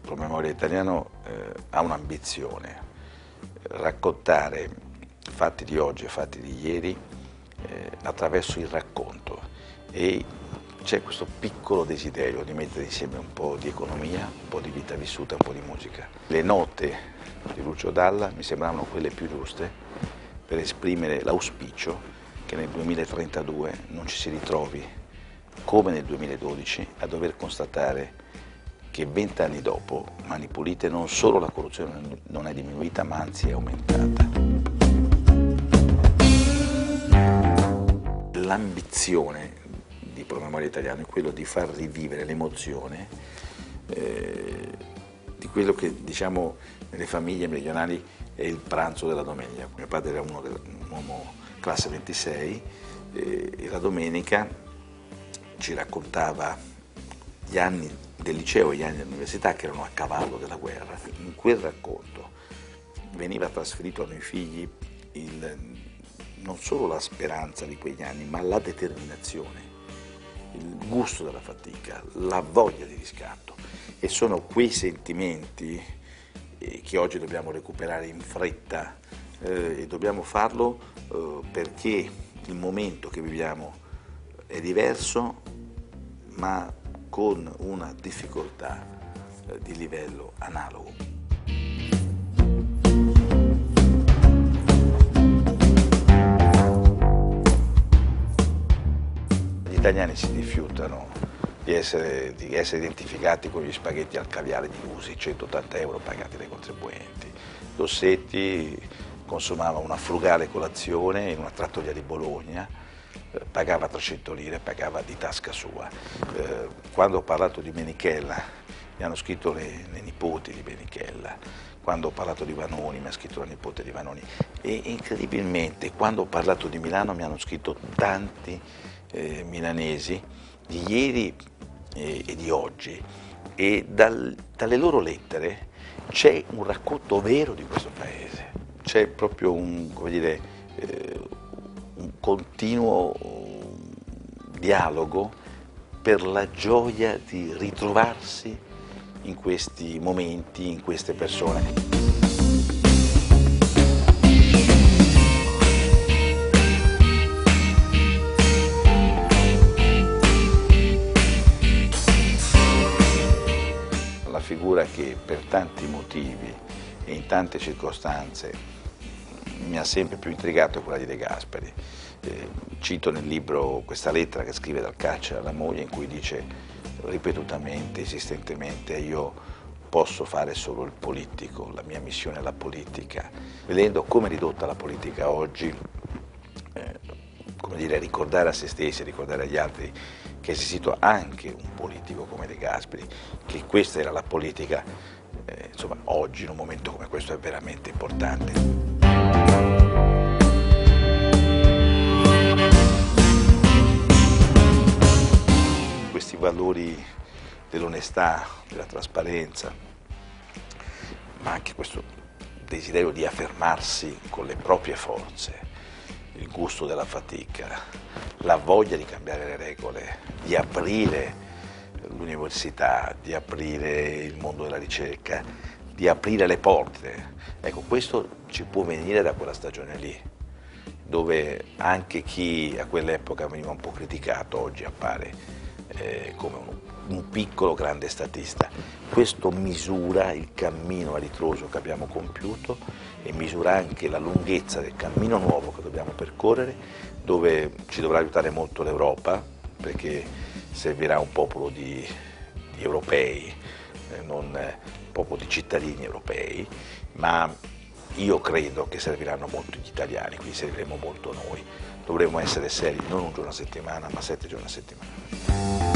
promemoria italiano eh, ha un'ambizione, raccontare fatti di oggi e fatti di ieri eh, attraverso il racconto e c'è questo piccolo desiderio di mettere insieme un po' di economia, un po' di vita vissuta, un po' di musica. Le note di Lucio Dalla mi sembravano quelle più giuste per esprimere l'auspicio che nel 2032 non ci si ritrovi come nel 2012 a dover constatare che vent'anni dopo, Mani Pulite, non solo la corruzione non è diminuita, ma anzi è aumentata. L'ambizione di Promemoria Italiano è quello di far rivivere l'emozione eh, di quello che diciamo nelle famiglie meridionali è il pranzo della domenica. Mio padre era uno un uomo classe 26 eh, e la domenica ci raccontava gli anni del liceo e gli anni dell'università che erano a cavallo della guerra. In quel racconto veniva trasferito a noi figli il, non solo la speranza di quegli anni, ma la determinazione, il gusto della fatica, la voglia di riscatto. E sono quei sentimenti eh, che oggi dobbiamo recuperare in fretta eh, e dobbiamo farlo eh, perché il momento che viviamo è diverso, ma con una difficoltà eh, di livello analogo. Gli italiani si rifiutano di essere, di essere, identificati con gli spaghetti al caviale di Usi, 180 euro pagati dai contribuenti. Dossetti consumava una frugale colazione in una trattoria di Bologna, pagava 300 lire, pagava di tasca sua. Eh, quando ho parlato di Menichella, mi hanno scritto le, le nipoti di Menichella, quando ho parlato di Vanoni mi ha scritto la nipote di Vanoni. E incredibilmente quando ho parlato di Milano mi hanno scritto tanti eh, milanesi di ieri eh, e di oggi. E dal, dalle loro lettere c'è un racconto vero di questo paese, c'è proprio un, dire, eh, continuo dialogo per la gioia di ritrovarsi in questi momenti, in queste persone. La figura che per tanti motivi e in tante circostanze mi ha sempre più intrigato è quella di De Gasperi. Eh, cito nel libro questa lettera che scrive dal carcere alla moglie in cui dice ripetutamente, insistentemente, io posso fare solo il politico, la mia missione è la politica. Vedendo come è ridotta la politica oggi, eh, come dire, ricordare a se stessi, ricordare agli altri che è esistito anche un politico come De Gasperi, che questa era la politica, eh, insomma oggi in un momento come questo è veramente importante. Valori dell'onestà, della trasparenza, ma anche questo desiderio di affermarsi con le proprie forze, il gusto della fatica, la voglia di cambiare le regole, di aprire l'università, di aprire il mondo della ricerca, di aprire le porte. Ecco, questo ci può venire da quella stagione lì, dove anche chi a quell'epoca veniva un po' criticato oggi appare eh, come un, un, piccolo grande statista. Questo misura il cammino a ritroso che abbiamo compiuto e misura anche la lunghezza del cammino nuovo che dobbiamo percorrere, dove ci dovrà aiutare molto l'Europa, perché servirà un popolo di, di europei, eh, non eh, popolo di cittadini europei, ma io credo che serviranno molto gli italiani, quindi serviremo molto noi. Dovremmo essere seri non un giorno a settimana, ma sette giorni a settimana.